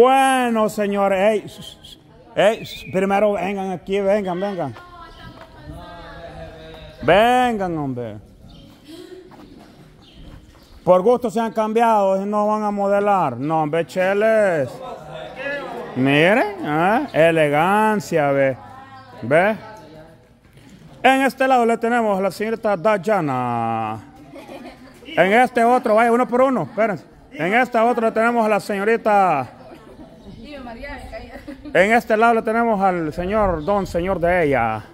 Bueno, señores, ey, ey, primero vengan aquí, vengan, vengan. Vengan, hombre. Por gusto se han cambiado no van a modelar. No, hombre, cheles. Miren, ¿eh? elegancia, ve. ¿Ve? En este lado le tenemos a la señorita Dayana. En este otro, vaya, uno por uno, espérense. En este otro le tenemos a la señorita... En este lado le tenemos al señor don señor de ella.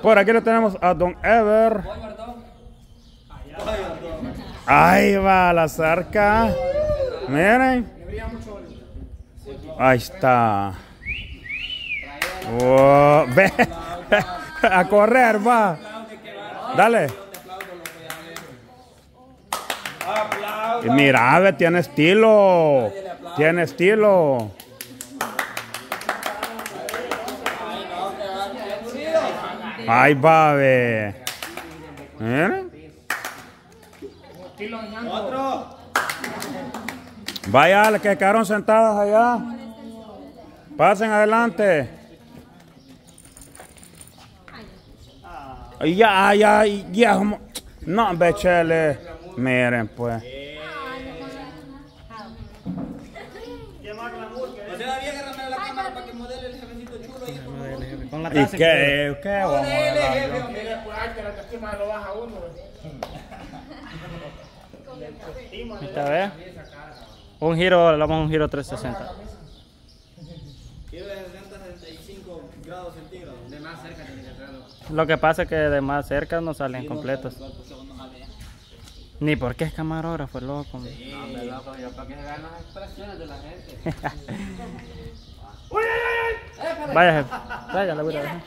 Por aquí le tenemos a don Ever. Ahí va la cerca. Miren. Ahí está. Wow, ve. A correr, va. Dale. Y mira, ve, tiene estilo. Tiene estilo. Ahí va, ve. Miren. Vaya, las que quedaron sentadas allá. Pasen adelante. Ya, ya, ya. No, bechele. Miren, pues. Con la ¿Y taza. qué? ¿Qué vamos a baja uno. Esta vez. Un giro, le damos un giro 360. Giro de 60 65 grados centígrados. De más cerca tiene que hacerlo. Lo que pasa es que de más cerca no salen completos. Ni porque es camarógrafo, loco. Hombre, loco, yo para que se vean las expresiones de la gente. Vaya, jefe. Vaya, la voy a dejar.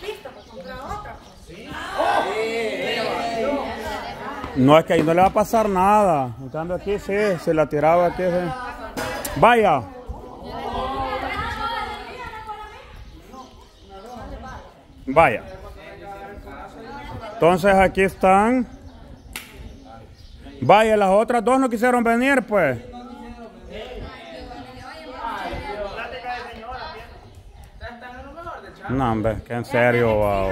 No es que ahí no le va a pasar nada. En cambio aquí sí, se la tiraba aquí. sí. Vaya. Vaya. Entonces aquí están. Vaya, las otras dos no quisieron venir, pues. No, hombre, que en serio, wow.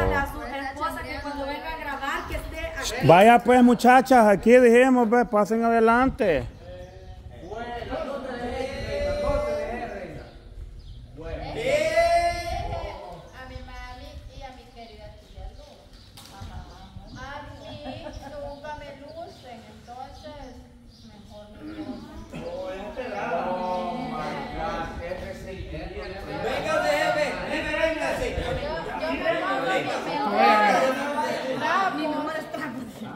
Vaya pues muchachas, aquí dijimos, pues, pasen adelante. a mi mami y a mi querida tía Luz. A mí nunca me lucen, entonces mejor me Véngase, jefe. Jefe, véngase. Yo me pongo mi mejor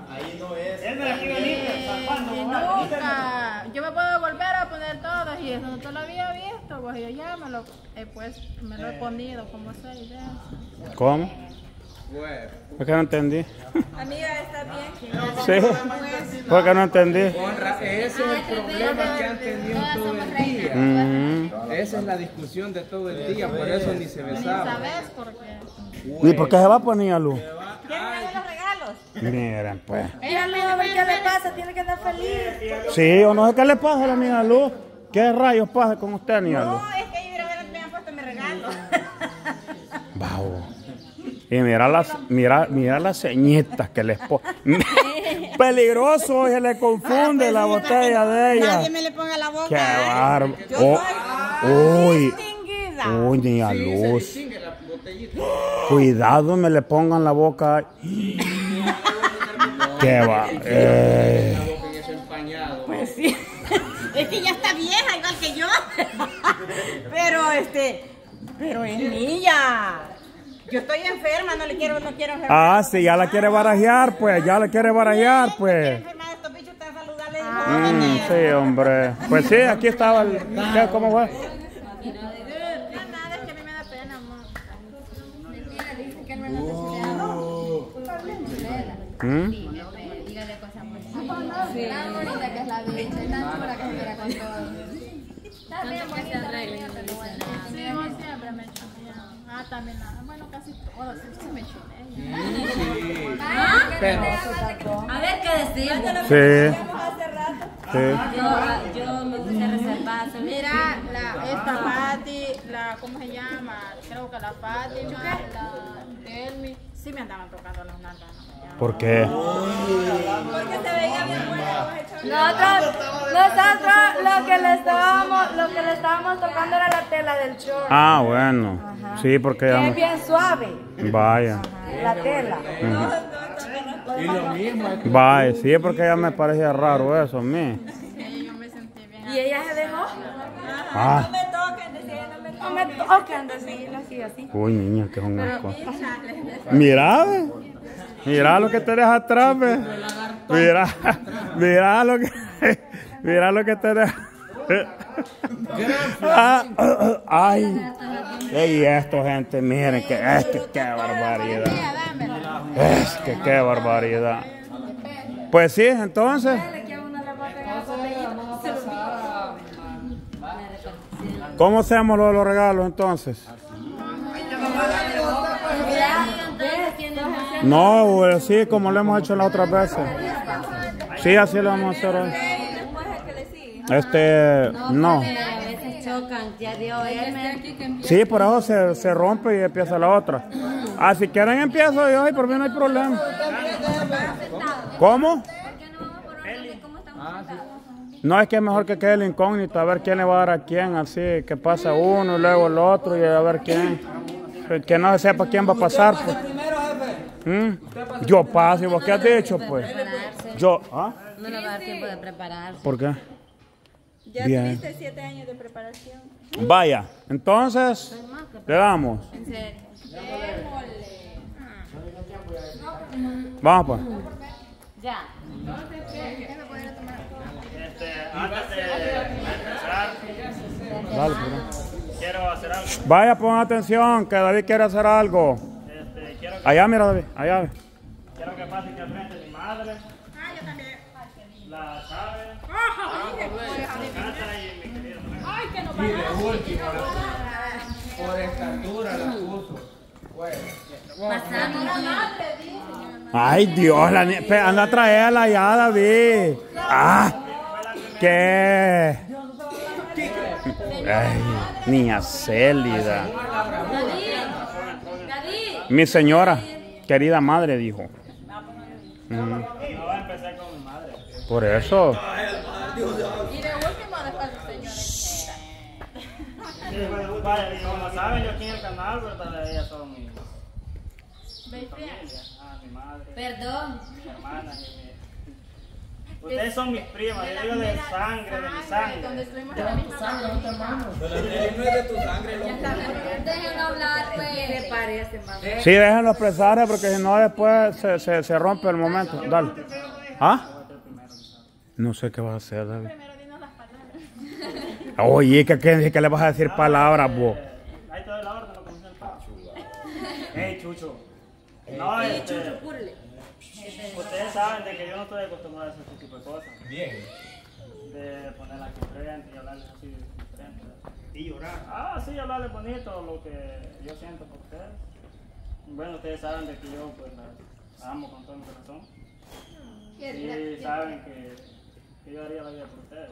Ahí no es. y nunca. Yo me puedo volver a poner todos y eso no te lo había visto, pues yo ya me lo, eh, pues, me lo he ponido como seis veces. ¿Cómo? ¿Por qué no entendí? Amiga, ¿está bien? Sí. ¿Por qué no entendí? Ese es el problema que han tenido todo el día. Mm. Esa es la discusión de todo el día, por eso ni se Ni besaba. sabes por qué. ¿Y por qué se va a poner a luz? ¿Quién me da los regalos? Miren, pues. Ella no a ver qué le pasa, tiene que estar feliz. Sí, o no sé qué le pasa a la niña Luz. ¿Qué rayos pasa con usted, niña Luz? No, es Y mira las, mira, mira las ceñitas que les pone. Peligroso, se le confunde la botella de ella. Nadie me le ponga la boca. Qué ¿eh? bárbaro. Yo Oh, soy uy, distinguida. uy, niña Luz. Cuidado, me le pongan la boca. Qué va. Eh. Pues sí. Es que ya está vieja, igual que yo. Pero este, pero es niña. Yo estoy enferma, no le quiero, no quiero enfermar. Ah, sí, ya la quiere barajear, pues, ya la quiere barajear, pues. Mm, sí, hombre. Pues sí, aquí estaba el. ¿qué? ¿Cómo fue? No, nada, es que a mí me da pena, amor. Mentira, dice que no es ¿Mm? Dígale cosas muy sí. Tan bonita que es la bicha, tan chula que se mira con todo. Está bien bonita la niña, pero bueno. Sí, vos siempre me chulean. Ah, también nada. Bueno, casi todo, sí, sí me chulean. Ah, Pero- A ver qué decía. Sí. Hace rato. Sí. Yo, yo me puse reservada Mira, la, esta Patti, la, ¿cómo se llama? Creo que la Fátima, la Delmi, sí me andaban tocando las nalgas. ¿no? ¿Por qué? Nosotros, nosotros lo que le estábamos, lo que le estábamos tocando era la tela del short. Ah, bueno. Sí, porque que ya es bien suave, Vaya. la tela. Vaya, sí, porque ya me parecía raro eso a mí. Sí, yo me sentí bien. Y ella se dejó. Ah, No me toquen, decirle así, así. uy, niña, que es un asco. Mira. Mira lo que te deja atrás, ve. Mira, mira lo que, mira lo que te deja. Ah, Ay, y esto, gente, miren que esto, qué barbaridad. Es que qué barbaridad. Pues sí, entonces. ¿Cómo hacemos lo de los regalos entonces? No, güey, sí, como lo hemos hecho las otras veces. Sí, así lo vamos a hacer hoy. Este, no. Sí, por eso se, se rompe y empieza la otra. Ah, si quieren empiezo yo y por mí no hay problema. ¿Cómo? No, es que es mejor que quede el incógnito, a ver quién le va a dar a quién, así, que pasa uno y luego el otro y a ver quién. Que no se sepa quién va a pasar, pues. ¿Mm? Yo paso, ¿y vos qué has dicho, pues? Yo, ¿ah? No le va a dar tiempo de prepararse. ¿Por qué? Ya Bien. tuviste siete años de preparación. Vaya, entonces, le damos. En serio. Vamos, pues. Ya. Antes de empezar, Dale, quiero hacer algo. Vaya, pon atención, que David quiere hacer algo. Este, quiero, Allá, mira, David, allá. quiero que pase aquí al frente mi madre. Ah, yo también. La Chávez, Ah, Cata y mi querido. Ay, que no pasa. Por estatura la puso. Ay, Dios, la ni- pe- anda a traerla ya, David. Ah, qué. Ay, niña célida. Mi señora, querida madre, dijo. Mm, No va a empezar con mi madre. por eso. Ah, Perdón. mi hermana y mi... Ustedes son mis primas, yo digo de sangre, de mi Donde sangre. estuvimos en la misma Déjenlo hablar, pues. Me parece, mamá. Sí, déjenlo expresar porque si no después se, se, se rompe el momento. Dale. ¿Ah? No sé qué vas a hacer, David. Primero dinos las palabras. Oye, ¿qué, qué, qué le vas a decir palabras, vos? Ahí te doy la orden, lo comienza el papo. Ey, Chucho. No, este... Ustedes saben de que yo no estoy acostumbrado a hacer ese tipo de cosas. Bien. De ponerla aquí frente y hablarles así de frente. Y llorar. Ah, sí, hablarles bonito, lo que yo siento por ustedes. Bueno, ustedes saben de que yo pues las amo con todo mi corazón. Y saben que, que yo daría la vida por ustedes.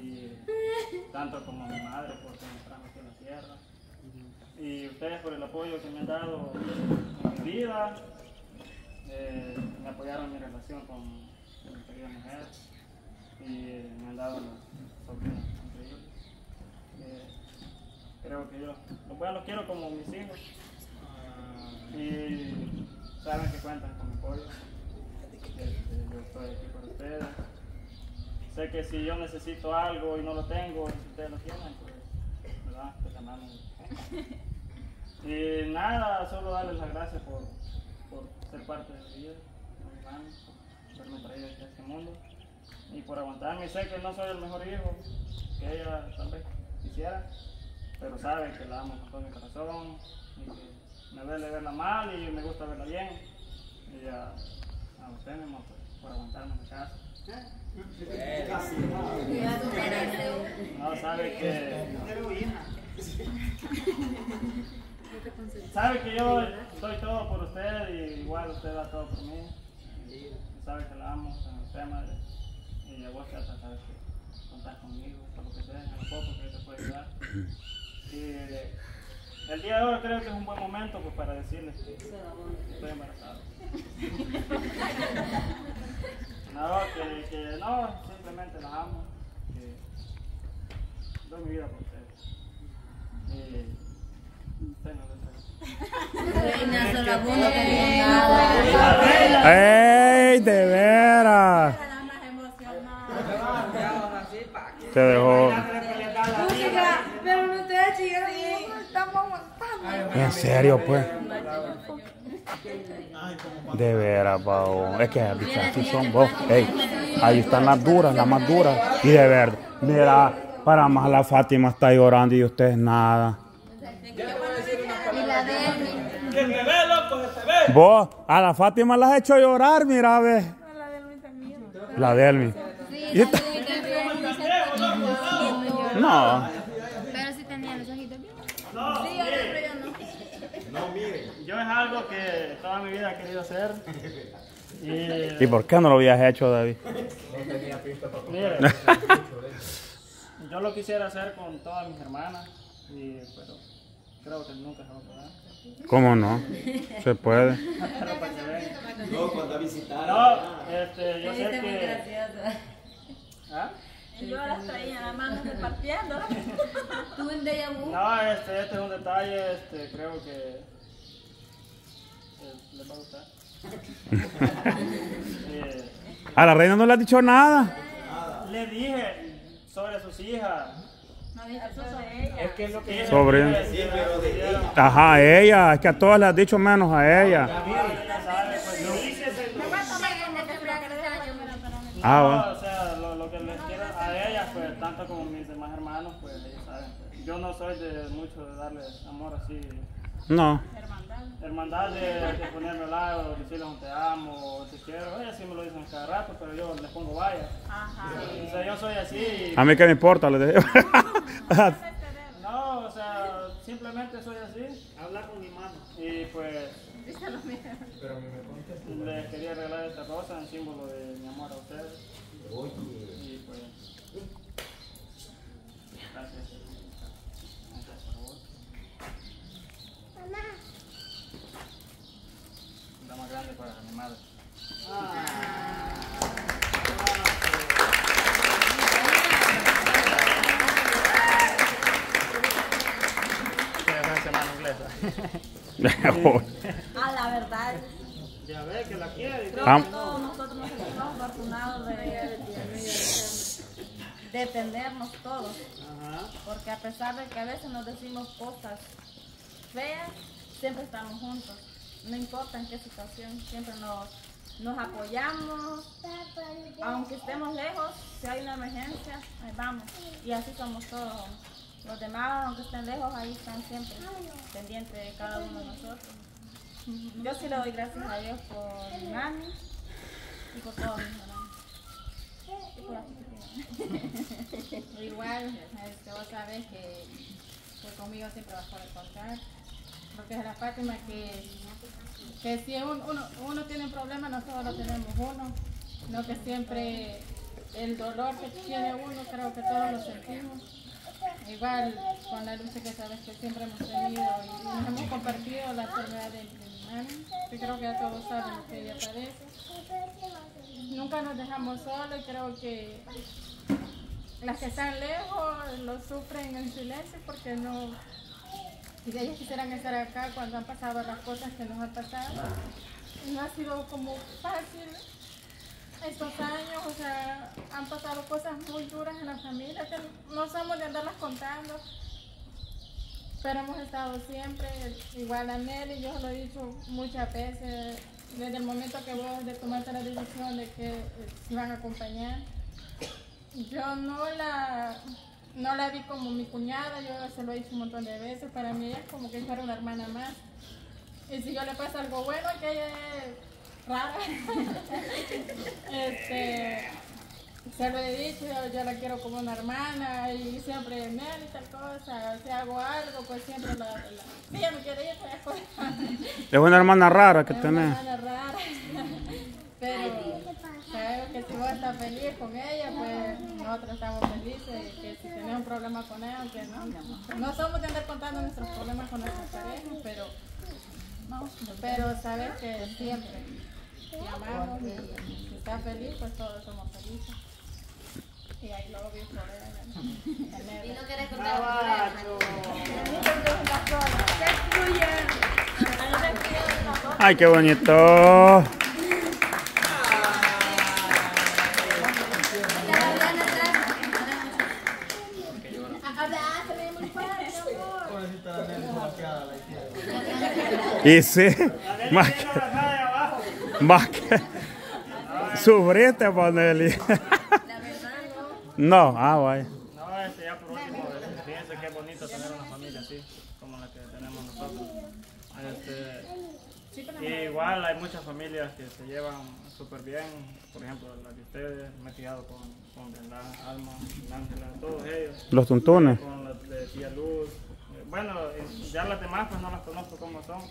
Y tanto como mi madre por mostrarme aquí en la tierra. Y ustedes por el apoyo que me han dado Eh, me apoyaron en mi relación con, con mi querida mujer. Y eh, me han dado una sobrina increíble. Eh, creo que yo los, bueno, los quiero como mis hijos. Ah, y saben que cuentan con mi apoyo. Este, yo estoy aquí por ustedes. Sé que si yo necesito algo y no lo tengo, si ustedes lo tienen, pues, ¿verdad? Pues llamamos. Y nada, solo darles las gracias por, por ser parte de mi vida, mi mami, por haberme traído aquí a este mundo y por aguantarme. Sé que no soy el mejor hijo que ella tal vez quisiera, pero sabe que la amo con todo mi corazón y que me duele verla mal y me gusta verla bien. Y a, a usted mismo pues, por aguantarme en casa. No, sabe que. Sabe que yo doy todo por usted y igual usted da todo por mí. Y sabe que la amo, que me usted madre. Y a vos, Chata, sabes que contar conmigo, por lo que sea, en lo poco que yo te pueda ayudar. Y el día de hoy creo que es un buen momento pues, para decirles que estoy embarazado. no, que, que no, simplemente las amo, que doy mi vida por ustedes. ¡Ey, de veras! Te dejó. En serio, pues. De veras, pavo. Es que así son vos. Ey, ahí están las duras, las más duras. Y de verdad, mira, para más la Fátima está llorando y ustedes nada. La Vos, a la Fátima la has hecho llorar, mira, ve. La de Elmi. Y esta- No. Pero si tenía los ojitos bien. No, mire, yo es algo que toda mi vida he querido hacer. Y, ¿Y por qué no lo habías hecho, David? mire, yo lo quisiera hacer con todas mis hermanas, y, pero creo que nunca se va a poder. ¿Cómo no? Se puede. No, cuando visitar. No, este, yo sé que... ¿Ah? Yo las traía las manos repartiendo. Tú en déjà vu. No, este, este es un detalle, este, creo que eh, les va a gustar. Eh, A la reina no le has dicho nada. le dije sobre sus hijas. Es que es lo que Sobre- de Ajá, a ella. Es que a todas le has dicho menos a ella. Ah, va. No, o sea, lo, lo que les quiero a ellas, pues, tanto como mis demás hermanos, pues, ellos saben. pues. Yo no soy de mucho de darles amor así, No. hermandad de, de ponerme al lado, decirles un te amo, o te quiero. Ellas sí me lo dicen cada rato, pero yo les pongo vaya. O sea, yo soy así. A mí qué me importa, le dije. No, o sea, simplemente soy así. Hablar con mi mano. Y pues. Les quería regalar esta rosa en símbolo de mi amor a ustedes. Y pues. Gracias. Gracias, por favor. La más grande para mi madre. Quiero A la verdad. Ya ve que la quiere. Creo que todos nosotros nos sentimos afortunados de, de tenernos todos. Porque a pesar de que a veces nos decimos cosas feas, siempre estamos juntos. No importa en qué situación, siempre nos, nos apoyamos. Aunque estemos lejos, si hay una emergencia, ahí vamos. Y así somos todos. Los demás, aunque estén lejos, ahí están siempre pendientes de cada uno de nosotros. Yo sí le doy gracias a Dios por mi mami y por todos mis hermanos. Y por la. Igual, este, vos sabes que, que conmigo siempre vas a poder contar. Porque es la Fátima que, que si un- uno, uno tiene un problema, nosotros lo tenemos uno. No que siempre el dolor que tiene uno, creo que todos lo sentimos. Igual con la lucha que sabes que siempre hemos tenido y nos hemos compartido la enfermedad de mi mami, que creo que ya todos saben lo que ella padece. Nunca nos dejamos solos y creo que las que están lejos lo sufren en silencio porque no. Y ellas quisieran estar acá cuando han pasado las cosas que nos han pasado. No ha sido como fácil estos años, o sea, han pasado cosas muy duras en la familia que no somos de andarlas contando. Pero hemos estado siempre, igual a Nelly, yo lo he dicho muchas veces, desde el momento que vos de tomaste la decisión de que eh, se iban a acompañar. Yo no la, no la vi como mi cuñada, yo se lo he dicho un montón de veces, para mí ella es como que fuera una hermana más. Y si yo le pasa algo bueno, que ella rara. este, se lo he dicho, yo, la quiero como una hermana y siempre me y tal cosa, si hago algo, pues siempre la... la si ella no quiere ir, pues Es una hermana rara que es una hermana rara. Pero sabemos que si vos estás feliz con ella, pues nosotros estamos felices. Que si tenés un problema con ella, aunque no, no somos de andar contando nuestros problemas con nuestras parejas, pero, pero sabes que siempre amamos y si estás feliz, pues todos somos felices. Y ahí luego vi problemas. Y no querés contar. Ay, qué bonito. Y sí, más que, más que sufriste, Poneli. No, ah, vaya. No, este ya por último, este, fíjense qué bonito tener una familia así, como la que tenemos nosotros. Este, y igual hay muchas familias que se llevan súper bien, por ejemplo, la de ustedes, me he quedado con, con Brenda, Alma, Ángela, todos ellos. Los tuntunes. Con la de Tía Luz. Bueno, ya las demás pues no las conozco cómo son.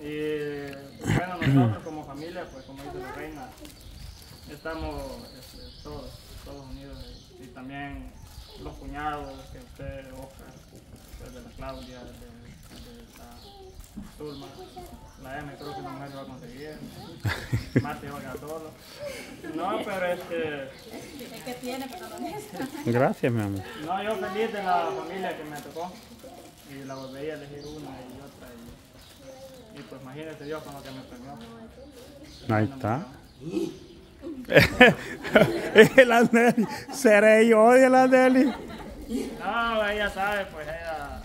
Y bueno, nosotros como familia, pues como dice la reina, estamos este, todos, todos unidos. Y, y también los cuñados, que usted, Oscar, pues, de la Claudia, de, de la Zulma, la M, creo que la mujer se va a conseguir. Marta va a quedar solo. No, pero este... Es que tiene, pero no. Gracias, mi amor. No, yo feliz de la familia que me tocó. Y la volvería a elegir una y otra. Y pues imagínate Dios con lo que me premió. Ahí está. el Andeli, seré yo el Andeli. No, ella sabe, pues ella,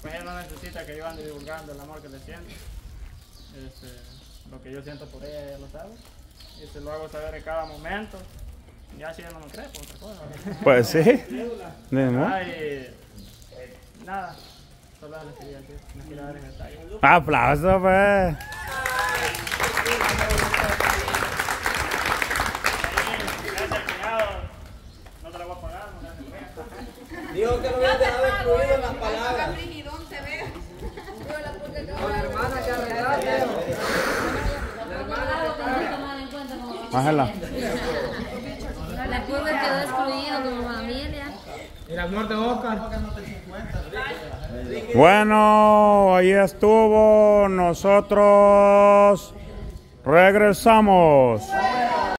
pues ella no necesita que yo ande divulgando el amor que le siento. Este, lo que yo siento por ella, ella lo sabe. Y se lo hago saber en cada momento. Ya si ella no me cree, pues otra cosa. Pues sí. Ay, eh, nada, solo dar detalle. Aplauso, pues. Gracias, cuñado. No te la voy a pagar, no gracias. Dijo que no había dejado excluido las palabras. Bájala. La curva quedó excluido como familia. El amor de Oscar. Bueno, ahí estuvo. Nosotros regresamos.